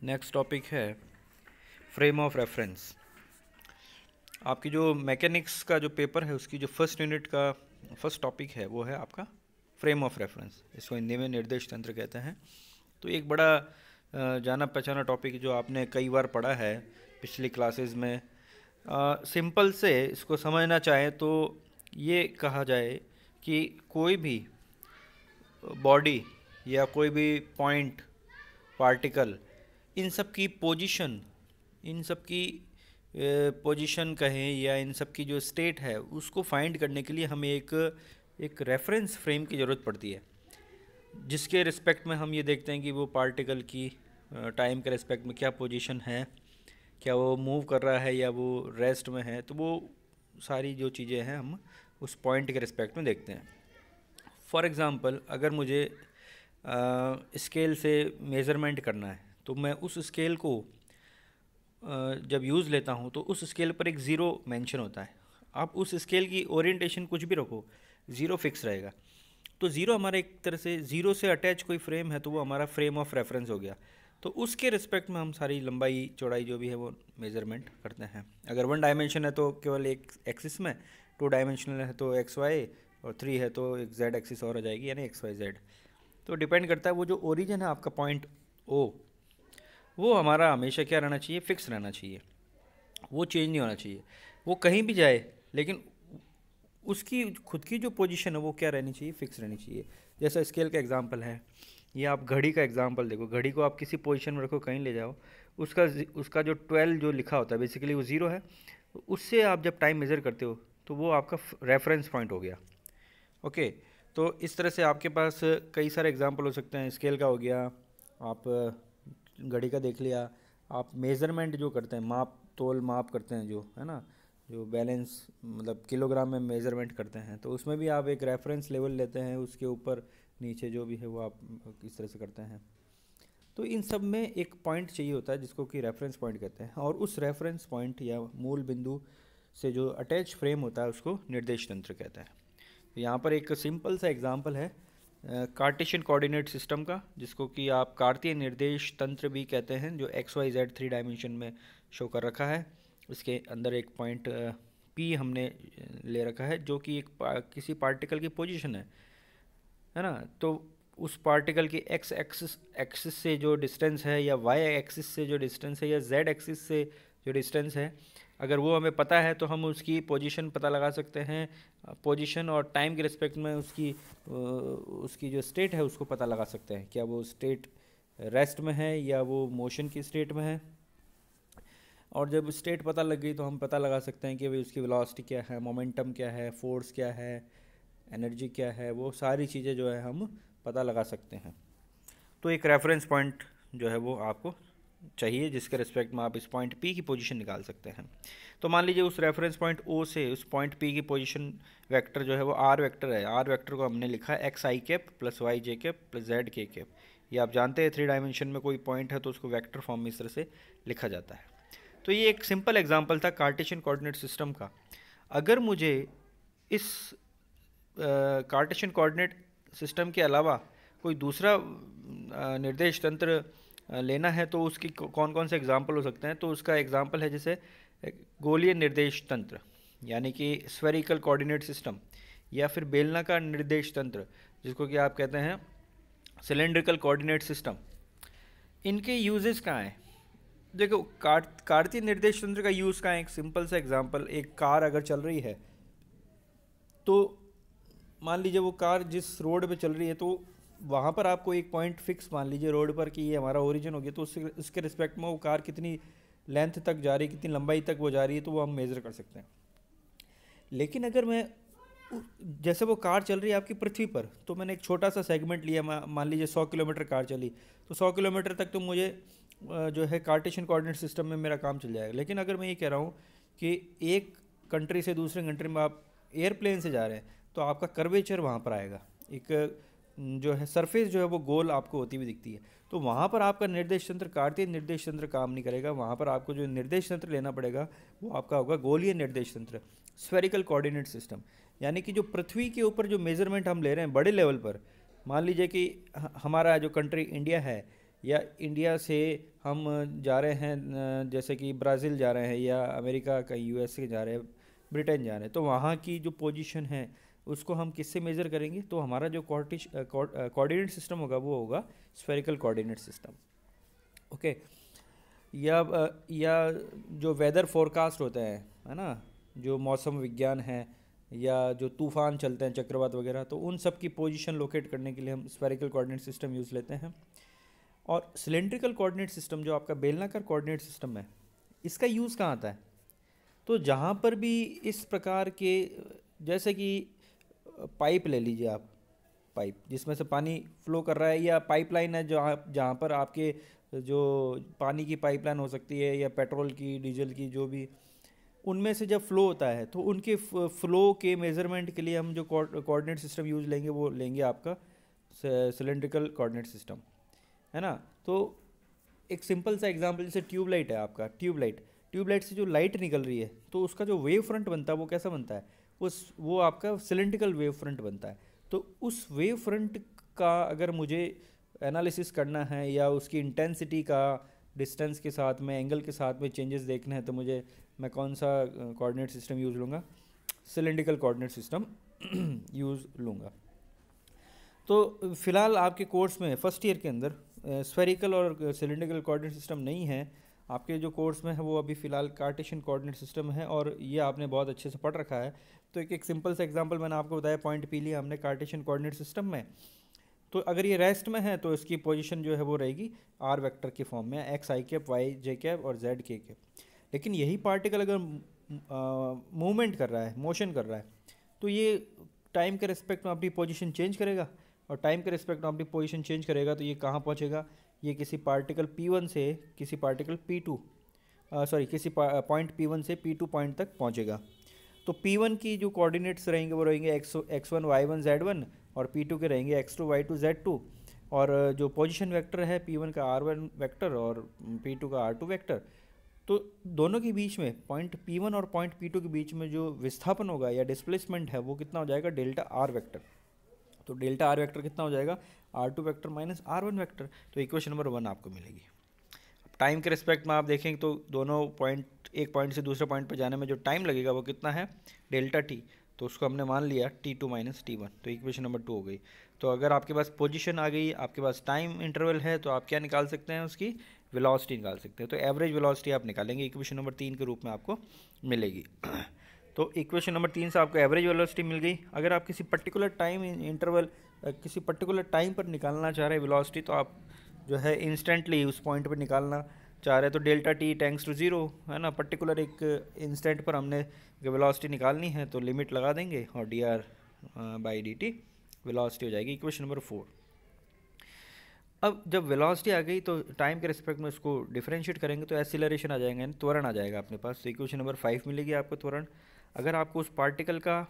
Next topic है frame of reference आपकी जो मैकेनिक्स का जो पेपर है, उसकी जो फ़र्स्ट यूनिट का फ़र्स्ट टॉपिक है, वो है आपका फ्रेम ऑफ़ रेफरेंस इसको हिंदी में निर्देश तंत्र कहते हैं। तो एक बड़ा जाना पहचाना टॉपिक जो आपने कई बार पढ़ा है पिछली क्लासेस में। सिंपल से इसको समझना चाहें तो ये कहा जाए कि कोई भी बॉडी या कोई भी पॉइंट पार्टिकल इन सब की पोजीशन इन सब की पोजीशन कहें या इन सब की जो स्टेट है, उसको फाइंड करने के लिए हमें एक एक रेफरेंस फ्रेम की ज़रूरत पड़ती है। जिसके रिस्पेक्ट में हम ये देखते हैं कि वो पार्टिकल की टाइम के रिस्पेक्ट में क्या पोजीशन है, क्या वो मूव कर रहा है या वो रेस्ट में है तो वो सारी जो चीज़ें हैं हम उस पॉइंट के रिस्पेक्ट में देखते हैं। फॉर एग्ज़ाम्पल अगर मुझे स्केल से मेज़रमेंट करना है तो मैं उस स्केल को जब यूज़ लेता हूँ तो उस स्केल पर एक ज़ीरो मेंशन होता है। आप उस स्केल की ओरिएंटेशन कुछ भी रखो ज़ीरो फिक्स रहेगा। तो ज़ीरो हमारा एक तरह से ज़ीरो से अटैच कोई फ्रेम है तो वो हमारा फ्रेम ऑफ़ रेफरेंस हो गया। तो उसके रिस्पेक्ट में हम सारी लंबाई, चौड़ाई जो भी है, वो मेज़रमेंट करते हैं। अगर वन डायमेंशन है तो केवल एक एक्सिस में टू डायमेंशनल है तो एक्स वाई और थ्री है तो एक जेड एक्सिस और आ जाएगी, यानी एक्स वाई जेड तो डिपेंड करता है, वो जो ओरिजिन है, आपका पॉइंट ओ वो हमारा हमेशा क्या रहना चाहिए? फिक्स रहना चाहिए। वो चेंज नहीं होना चाहिए। वो कहीं भी जाए, लेकिन उसकी, खुद की जो पोजीशन है, वो क्या रहनी चाहिए? फिक्स रहनी चाहिए। जैसा स्केल का एग्जांपल है, या आप घड़ी का एग्जांपल देखो। घड़ी को आप किसी पोजीशन में रखो, कहीं ले जाओ, उसका उसका जो ट्वेल्व जो लिखा होता है बेसिकली वो ज़ीरो है। उससे आप जब टाइम मेज़र करते हो तो वो आपका रेफरेंस पॉइंट हो गया। ओके तो इस तरह से आपके पास कई सारे एग्ज़ाम्पल हो सकते हैं। स्केल का हो गया, आप घड़ी का देख लिया, आप मेज़रमेंट जो करते हैं, माप, तोल माप करते हैं जो, है ना? जो बैलेंस मतलब किलोग्राम में मेज़रमेंट करते हैं तो उसमें भी आप एक रेफरेंस लेवल लेते हैं, उसके ऊपर नीचे जो भी है वो आप इस तरह से करते हैं। तो इन सब में एक पॉइंट चाहिए होता है, जिसको कि रेफरेंस पॉइंट कहते हैं, और उस रेफरेंस पॉइंट या मूल बिंदु से जो अटैच फ्रेम होता है, उसको निर्देश तंत्र कहते हैं। तो यहाँ पर एक सिंपल सा एग्ज़ाम्पल है कार्टेशियन कोऑर्डिनेट सिस्टम का जिसको कि आप कार्तीय निर्देश तंत्र भी कहते हैं जो X Y Z three dimension में शो कर रखा है। इसके अंदर एक पॉइंट पी हमने ले रखा है जो कि एक पा, किसी पार्टिकल की पोजीशन है। है ना? तो उस पार्टिकल की एक्स एक्सिस एक्सिस से जो डिस्टेंस है या वाई एक्सिस से जो डिस्टेंस है या जेड एक्सिस से जो डिस्टेंस है अगर वो हमें पता है तो हम उसकी पोजीशन पता लगा सकते हैं। पोजीशन और टाइम के रिस्पेक्ट में उसकी उसकी जो स्टेट है, उसको पता लगा सकते हैं। क्या वो स्टेट रेस्ट में है, या वो मोशन की स्टेट में है? और जब स्टेट पता लग गई तो हम पता लगा सकते हैं कि भाई उसकी वेलोसिटी क्या है मोमेंटम क्या है फोर्स क्या है एनर्जी क्या है, वो सारी चीज़ें जो है, हम पता लगा सकते हैं। तो एक रेफरेंस पॉइंट जो है, वो आपको चाहिए, जिसके रिस्पेक्ट में आप इस पॉइंट पी की पोजीशन निकाल सकते हैं। तो मान लीजिए उस रेफरेंस पॉइंट ओ से उस पॉइंट पी की पोजीशन वेक्टर जो है वो आर वेक्टर है। आर वेक्टर को हमने लिखा है X I cap plus Y J cap plus Z K cap ये आप जानते हैं थ्री डायमेंशन में कोई पॉइंट है तो उसको वैक्टर फॉर्म में इस तरह से लिखा जाता है। तो ये एक सिंपल एग्ज़ाम्पल था कार्टेशियन कोऑर्डिनेट सिस्टम का। अगर मुझे इस कार्टेशियन कोऑर्डिनेट सिस्टम के अलावा कोई दूसरा निर्देश तंत्र लेना है तो उसकी कौन कौन से एग्ज़ाम्पल हो सकते हैं? तो उसका एग्ज़ाम्पल है जैसे गोलीय निर्देश तंत्र, यानी कि स्वेरिकल कोऑर्डिनेट सिस्टम या फिर बेलना का निर्देश तंत्र, जिसको कि आप कहते हैं सिलेंड्रिकल कोऑर्डिनेट सिस्टम इनके यूजेस कहाँ हैं? देखो, कार्त, कार्तीय निर्देश तंत्र का यूज़ कहाँ है? एक सिंपल सा एग्ज़ाम्पल एक कार अगर चल रही है तो मान लीजिए वो कार जिस रोड पे चल रही है तो वहाँ पर आपको एक पॉइंट फिक्स मान लीजिए रोड पर कि ये हमारा ओरिजिन हो गया तो उससे उसके रिस्पेक्ट में वो कार कितनी लेंथ तक जा रही है, कितनी लंबाई तक वो जा रही है तो वो हम मेज़र कर सकते हैं। लेकिन अगर मैं जैसे वो कार चल रही है आपकी पृथ्वी पर तो मैंने एक छोटा सा सेगमेंट लिया मान लीजिए सौ किलोमीटर कार चली तो सौ किलोमीटर तक तो मुझे जो है कार्टेशियन कोऑर्डिनेट सिस्टम में मेरा काम चल जाएगा। लेकिन अगर मैं ये कह रहा हूँ कि एक कंट्री से दूसरे कंट्री में आप एयरप्लेन से जा रहे हैं तो आपका कर्वेचर वहाँ पर आएगा। एक जो है सरफेस जो है, वो गोल आपको होती हुई दिखती है। तो वहाँ पर आपका निर्देश तंत्र कार्तीय निर्देश तंत्र काम नहीं करेगा। वहाँ पर आपको जो निर्देश तंत्र लेना पड़ेगा, वो आपका होगा गोलीय निर्देश तंत्र स्फेरिकल कोऑर्डिनेट सिस्टम यानी कि जो पृथ्वी के ऊपर जो मेज़रमेंट हम ले रहे हैं, बड़े लेवल पर, मान लीजिए कि हमारा जो कंट्री इंडिया है, या इंडिया से हम जा रहे हैं जैसे कि ब्राज़ील जा रहे हैं, या अमेरिका का यूएसए जा रहे हैं ब्रिटेन जा रहे हैं तो वहाँ की जो पोजीशन है उसको हम किससे मेज़र करेंगे? तो हमारा जो कोऑर्डिनेट सिस्टम होगा, वो होगा स्फेरिकल कोऑर्डिनेट सिस्टम ओके या या जो वेदर फोरकास्ट होता है है ना? जो मौसम विज्ञान है, या जो तूफ़ान चलते हैं, चक्रवात वगैरह तो उन सब की पोजीशन लोकेट करने के लिए हम स्फेरिकल कोऑर्डिनेट सिस्टम यूज़ लेते हैं. और सिलेंड्रिकल कोऑर्डिनेट सिस्टम जो आपका बेलनाकार कोऑर्डिनेट सिस्टम है, इसका यूज़ कहाँ आता है? तो जहाँ पर भी इस प्रकार के, जैसे कि पाइप ले लीजिए आप, पाइप, जिसमें से पानी फ्लो कर रहा है या पाइपलाइन है जहाँ जहाँ पर आपके जो पानी की पाइपलाइन हो सकती है या पेट्रोल की, डीजल की, जो भी, उनमें से जब फ्लो होता है तो उनके फ्लो के मेज़रमेंट के लिए हम जो कोऑर्डिनेट सिस्टम यूज़ लेंगे, वो लेंगे आपका सिलेंड्रिकल कोऑर्डिनेट सिस्टम, है ना? तो एक सिंपल सा एग्जांपल, जैसे ट्यूबलाइट है आपका, ट्यूबलाइट ट्यूबलाइट से जो लाइट निकल रही है तो उसका जो वेव फ्रंट बनता है, वो कैसा बनता है? उस, वो आपका सिलेंड्रिकल वेव फ्रंट बनता है। तो उस वेव फ्रंट का अगर मुझे एनालिसिस करना है या उसकी इंटेंसिटी का डिस्टेंस के साथ में एंगल के साथ में चेंजेस देखने हैं तो मुझे मैं कौन सा कोऑर्डिनेट सिस्टम यूज़ लूँगा? सिलेंड्रिकल कोऑर्डिनेट सिस्टम यूज़ लूँगा। तो फ़िलहाल आपके कोर्स में फ़र्स्ट ईयर के अंदर स्फेरिकल और सिलेंड्रिकल कोऑर्डिनेट सिस्टम नहीं है। आपके जो कोर्स में है, वो अभी फ़िलहाल कार्टेशियन कोऑर्डिनेट सिस्टम है और ये आपने बहुत अच्छे से पढ़ रखा है। तो एक एक सिंपल सा एग्जांपल मैंने आपको बताया पॉइंट पी लिया हमने कार्टेशियन कोऑर्डिनेट सिस्टम में। तो अगर ये रेस्ट में है तो इसकी पोजीशन जो है, वो रहेगी आर वेक्टर के फॉर्म में X I cap Y J cap और जेड के कैप लेकिन यही पार्टिकल अगर मूवमेंट कर रहा है मोशन कर रहा है तो ये टाइम के रिस्पेक्ट में अपनी पोजीशन चेंज करेगा और टाइम के रिस्पेक्ट में अपनी पोजीशन चेंज करेगा तो ये कहाँ पहुँचेगा? ये किसी पार्टिकल P1 से किसी पार्टिकल P2 सॉरी किसी पॉइंट P1 से P2 पॉइंट तक पहुंचेगा। तो P1 की जो कोऑर्डिनेट्स रहेंगे, वो रहेंगे X X one Y one Z one और P2 के रहेंगे X two Y two Z two और जो पोजीशन वेक्टर है P1 का आर वन वैक्टर और P2 का आर टू वैक्टर तो दोनों के बीच में पॉइंट P1 और पॉइंट P2 के बीच में जो विस्थापन होगा या डिस्प्लेसमेंट है, वो कितना हो जाएगा? डेल्टा आर वैक्टर तो डेल्टा आर वैक्टर कितना हो जाएगा? R two vector minus R one vector तो इक्वेशन नंबर वन आपको मिलेगी। अब टाइम के रिस्पेक्ट में आप देखेंगे तो दोनों पॉइंट एक पॉइंट से दूसरे पॉइंट पर जाने में जो टाइम लगेगा वो कितना है? Delta T. तो उसको हमने मान लिया T two minus T one तो इक्वेशन नंबर टू हो गई। तो अगर आपके पास पोजीशन आ गई, आपके पास टाइम इंटरवल है तो आप क्या निकाल सकते हैं उसकी? वेलोसिटी निकाल सकते हैं। तो एवरेज वेलोसिटी आप निकालेंगे इक्वेशन नंबर तीन के रूप में आपको मिलेगी। तो इक्वेशन नंबर तीन से आपको एवरेज वेलोसिटी मिल गई। अगर आप किसी पर्टिकुलर टाइम इंटरवल किसी पर्टिकुलर टाइम पर निकालना चाह रहे वेलोसिटी तो आप जो है इंस्टेंटली उस पॉइंट पर निकालना चाह रहे तो delta T tends to zero है ना? पर्टिकुलर एक इंस्टेंट पर हमने वेलोसिटी निकालनी है तो लिमिट लगा देंगे और D R by D T velocity हो जाएगी। इक्वेशन नंबर फोर अब जब वेलोसिटी आ गई तो टाइम के रिस्पेक्ट में उसको डिफरेंशिएट करेंगे तो एसिलरेशन आ जाएगा त्वरण आ जाएगा अपने पास। तो इक्वेशन नंबर फाइव मिलेगी आपको त्वरण। अगर आपको उस पार्टिकल का,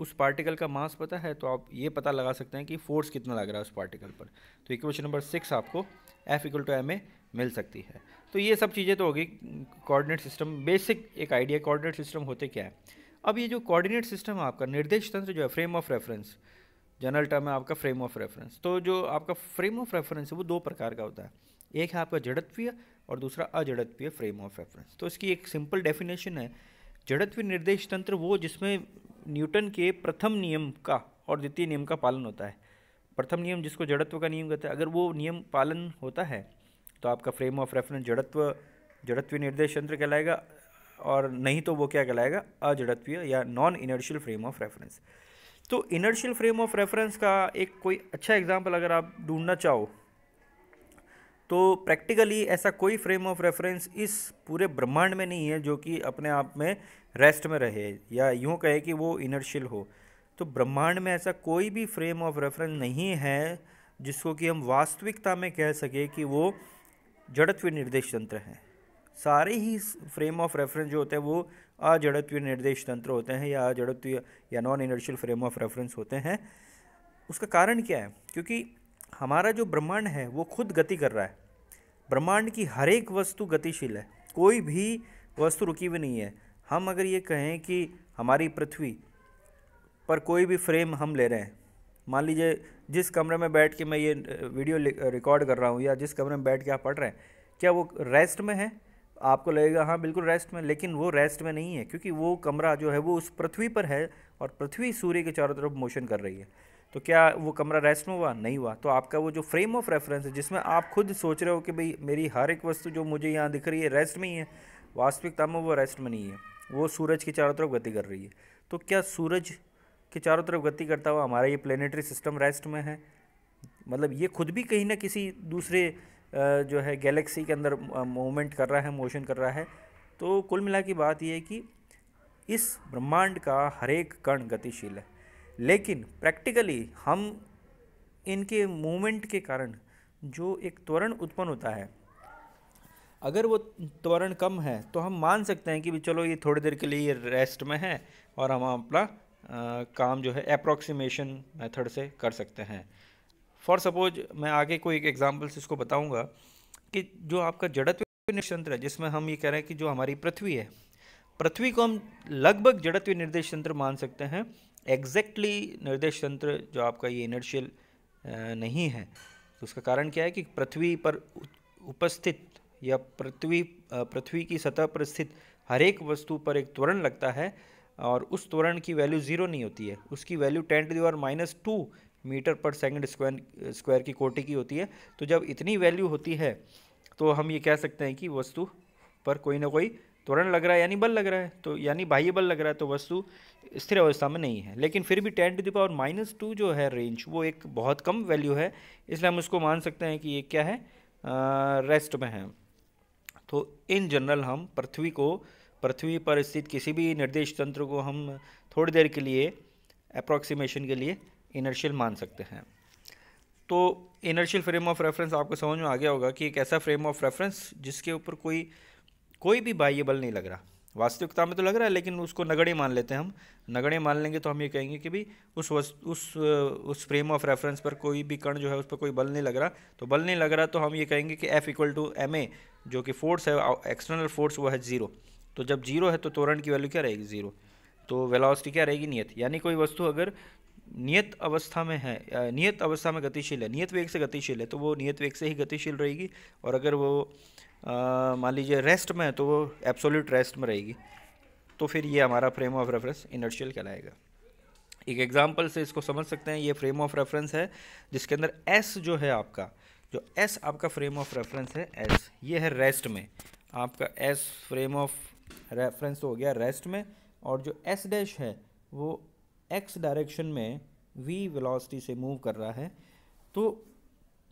उस पार्टिकल का मास पता है तो आप ये पता लगा सकते हैं कि फोर्स कितना लग रहा है उस पार्टिकल पर। तो इक्वेशन नंबर सिक्स आपको F equal to M A मिल सकती है। तो ये सब चीज़ें तो होगी। कोऑर्डिनेट सिस्टम बेसिक एक आइडिया कोऑर्डिनेट सिस्टम होते क्या है? अब ये जो कोऑर्डिनेट सिस्टम आपका, निर्देश तंत्र जो है frame of reference general term है आपका फ्रेम ऑफ़ रेफरेंस तो जो आपका फ्रेम ऑफ़ रेफरेंस है, वो दो प्रकार का होता है। एक है आपका जड़त्वीय और दूसरा अजड़त्वीय फ्रेम ऑफ़ रेफरेंस तो इसकी एक सिंपल डेफिनेशन है जड़त्वीय निर्देश तंत्र वो जिसमें न्यूटन के प्रथम नियम का और द्वितीय नियम का पालन होता है। प्रथम नियम जिसको जड़त्व का नियम कहते हैं। अगर वो नियम पालन होता है तो आपका फ्रेम ऑफ़ रेफरेंस जड़त्व जड़त्व निर्देश तंत्र कहलाएगा और नहीं तो वो क्या कहलाएगा? अजड़त्वीय या non inertial frame of reference तो इनर्शियल फ्रेम ऑफ़ रेफरेंस का एक कोई अच्छा एग्ज़ाम्पल अगर आप ढूंढना चाहो तो प्रैक्टिकली ऐसा कोई फ्रेम ऑफ़ रेफरेंस इस पूरे ब्रह्मांड में नहीं है, जो कि अपने आप में रेस्ट में रहे या यूँ कहे कि वो इनर्शियल हो। तो ब्रह्मांड में ऐसा कोई भी फ्रेम ऑफ़ रेफरेंस नहीं है, जिसको कि हम वास्तविकता में कह सके कि वो जड़त्व निर्देश तंत्र हैं। सारे ही फ्रेम ऑफ़ रेफरेंस जो होते हैं, वो अजड़त्व निर्देश तंत्र होते हैं या अजड़त्व या non inertial frame of reference होते हैं। उसका कारण क्या है? क्योंकि हमारा जो ब्रह्मांड है, वो खुद गति कर रहा है। ब्रह्मांड की हर एक वस्तु गतिशील है। कोई भी वस्तु रुकी हुई नहीं है। हम अगर ये कहें कि हमारी पृथ्वी पर कोई भी फ्रेम हम ले रहे हैं, मान लीजिए जिस कमरे में बैठ के मैं ये वीडियो रिकॉर्ड कर रहा हूँ या जिस कमरे में बैठ के आप पढ़ रहे हैं, क्या वो रेस्ट में है? आपको लगेगा हाँ बिल्कुल रेस्ट में, लेकिन वो रेस्ट में नहीं है, क्योंकि वो कमरा जो है, वो उस पृथ्वी पर है और पृथ्वी सूर्य के चारों तरफ़ मोशन कर रही है। तो क्या वो कमरा रेस्ट में हुआ? नहीं हुआ। तो आपका वो जो फ्रेम ऑफ़ रेफरेंस है, जिसमें आप खुद सोच रहे हो कि भाई मेरी हर एक वस्तु जो मुझे यहाँ दिख रही है रेस्ट में ही है, वास्तविकता में वो रेस्ट में नहीं है। वो सूरज की चारों तरफ़ गति कर रही है। तो क्या सूरज के चारों तरफ़ गति करता हुआ हमारा ये प्लेनेटरी सिस्टम रेस्ट में है? मतलब ये खुद भी कहीं ना किसी दूसरे जो है गैलेक्सी के अंदर मूवमेंट कर रहा है मोशन कर रहा है। तो कुल मिला की बात यह है कि इस ब्रह्मांड का हर एक कण गतिशील है। लेकिन प्रैक्टिकली हम इनके मूवमेंट के कारण जो एक त्वरण उत्पन्न होता है, अगर वो त्वरण कम है तो हम मान सकते हैं कि भी चलो ये थोड़ी देर के लिए ये रेस्ट में है और हम अपना काम जो है अप्रोक्सीमेशन मेथड से कर सकते हैं। फॉर सपोज़ मैं आगे कोई एक एग्ज़ाम्पल से इसको बताऊँगा कि जो आपका जड़त्व निर्देश है, जिसमें हम ये कह रहे हैं कि जो हमारी पृथ्वी है, पृथ्वी को हम लगभग जड़त्व निर्देश तंत्र मान सकते हैं एग्जैक्टली निर्देश तंत्र जो आपका ये इनर्शियल नहीं है तो उसका कारण क्या है कि पृथ्वी पर उपस्थित या पृथ्वी पृथ्वी की सतह पर स्थित हर एक वस्तु पर एक त्वरण लगता है और उस त्वरण की वैल्यू ज़ीरो नहीं होती है। उसकी value ten to the power minus two metre per second square square की कोटि की होती है। तो जब इतनी वैल्यू होती है तो हम ये कह सकते हैं कि वस्तु पर कोई ना कोई त्वरण लग रहा है यानी बल लग रहा है तो यानी बाह्य बल लग रहा है तो वस्तु स्थिर अवस्था में नहीं है। लेकिन फिर भी ten to the power minus two जो है रेंज वो एक बहुत कम वैल्यू है इसलिए हम उसको मान सकते हैं कि ये क्या है आ, रेस्ट में है। तो इन जनरल हम पृथ्वी को पृथ्वी पर स्थित किसी भी निर्देश तंत्र को हम थोड़ी देर के लिए अप्रॉक्सीमेशन के लिए इनर्शियल मान सकते हैं। तो इनर्शियल फ्रेम ऑफ़ रेफरेंस आपको समझ में आ गया होगा कि एक ऐसा फ्रेम ऑफ़ रेफरेंस जिसके ऊपर कोई कोई भी बाह्य बल नहीं लग रहा। वास्तविकता में तो लग रहा है, लेकिन उसको नगड़े मान लेते हैं हम। नगड़े मान लेंगे तो हम ये कहेंगे कि भाई उस उस उस फ्रेम ऑफ़ रेफरेंस पर कोई भी कण जो है, उस पर कोई बल नहीं लग रहा। तो बल नहीं लग रहा तो हम ये कहेंगे कि F equal to M A जो कि फोर्स है एक्सटर्नल फोर्स वो है ज़ीरो तो जब ज़ीरो है तो तोरण की वैल्यू क्या रहेगी? ज़ीरो तो वेलोसिटी क्या रहेगी? नियत। यानी कोई वस्तु अगर नियत अवस्था में है नियत अवस्था में गतिशील है, नियत वेग से गतिशील है तो वो नियत वेग से ही गतिशील रहेगी, और अगर वो मान लीजिए रेस्ट में है तो वो एब्सोल्यूट रेस्ट में रहेगी। तो फिर ये हमारा फ्रेम ऑफ़ रेफरेंस इनर्शियल कहलाएगा। एक एग्जांपल से इसको समझ सकते हैं, ये फ्रेम ऑफ़ रेफरेंस है, जिसके अंदर एस जो है आपका, जो एस आपका फ्रेम ऑफ़ रेफरेंस है एस ये है रेस्ट में। आपका एस फ्रेम ऑफ़ रेफरेंस हो गया रेस्ट में, और जो एस डैश है, वो एक्स डायरेक्शन में वी वेलोसिटी से मूव कर रहा है। तो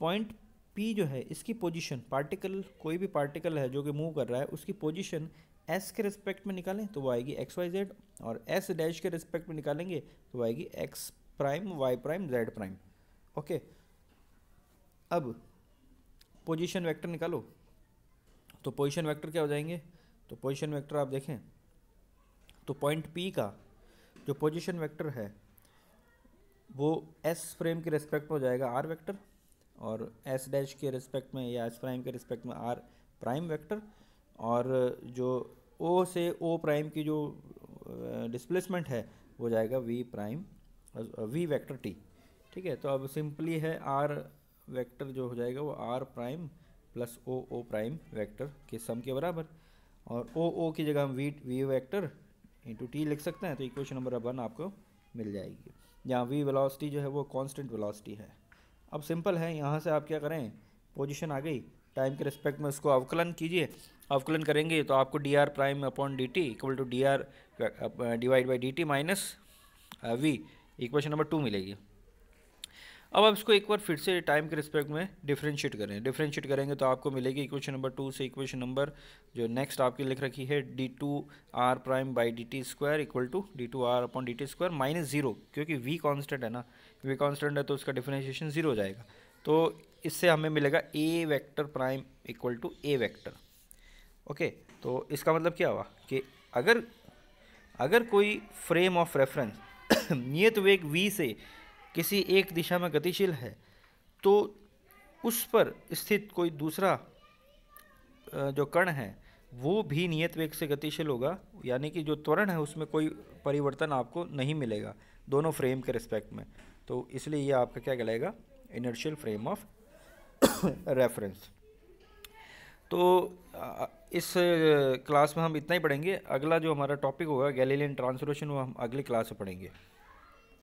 पॉइंट पी जो है, इसकी पोजीशन पार्टिकल कोई भी पार्टिकल है जो कि मूव कर रहा है, उसकी पोजीशन एस के रिस्पेक्ट में निकालें तो वो आएगी एक्स वाई जेड और एस डैश के रिस्पेक्ट में निकालेंगे तो आएगी X prime Y prime Z prime okay अब पोजीशन वेक्टर निकालो। तो पोजीशन वेक्टर क्या हो जाएँगे? तो पोजीशन वेक्टर आप देखें तो पॉइंट पी का जो पोजीशन वेक्टर है, वो एस फ्रेम के रेस्पेक्ट में हो जाएगा आर वेक्टर और एस डैश के रिस्पेक्ट में या एस प्राइम के रिस्पेक्ट में आर प्राइम वेक्टर और जो ओ से ओ प्राइम की जो डिस्प्लेसमेंट है, वो जाएगा V prime V vector T ठीक है तो अब सिंपली है आर वेक्टर जो हो जाएगा वो R prime plus O O prime vector के सम के बराबर। और ओ ओ की जगह हम V V vector into T लिख सकते हैं तो इक्वेशन नंबर वन आपको मिल जाएगी। जहाँ वी वेलोसिटी जो है वो कांस्टेंट वेलोसिटी है। अब सिंपल है, यहाँ से आप क्या करें पोजीशन आ गई। टाइम के रिस्पेक्ट में उसको अवकलन कीजिए। अवकलन करेंगे तो आपको D R prime upon D T equal to D R divide by D T minus V equation number two मिलेगी। अब आप इसको एक बार फिर से टाइम के रिस्पेक्ट में डिफ्रेंशिएट करें। डिफ्रेंशिएट करेंगे तो आपको मिलेगी इक्वेशन नंबर टू से इक्वेशन नंबर जो नेक्स्ट आपकी लिख रखी है D two R prime by D T square equal to D two R upon D T square minus zero क्योंकि वी कॉन्स्टेंट है ना। वी कॉन्स्टेंट है तो उसका डिफ्रेंशिएशन ज़ीरो हो जाएगा। तो इससे हमें मिलेगा A vector prime equal to A vector okay तो इसका मतलब क्या हुआ कि अगर अगर कोई फ्रेम ऑफ़ रेफरेंस नियत वेग वी से किसी एक दिशा में गतिशील है तो उस पर स्थित कोई दूसरा जो कण है, वो भी नियत वेग से गतिशील होगा, यानी कि जो त्वरण है उसमें कोई परिवर्तन आपको नहीं मिलेगा, दोनों फ्रेम के रिस्पेक्ट में। तो इसलिए ये आपका क्या कहलाएगा? इनर्शियल फ्रेम ऑफ़ रेफरेंस तो इस क्लास में हम इतना ही पढ़ेंगे। अगला जो हमारा टॉपिक होगा गैलीलियन ट्रांसलेशन वो हम अगली क्लास में पढ़ेंगे।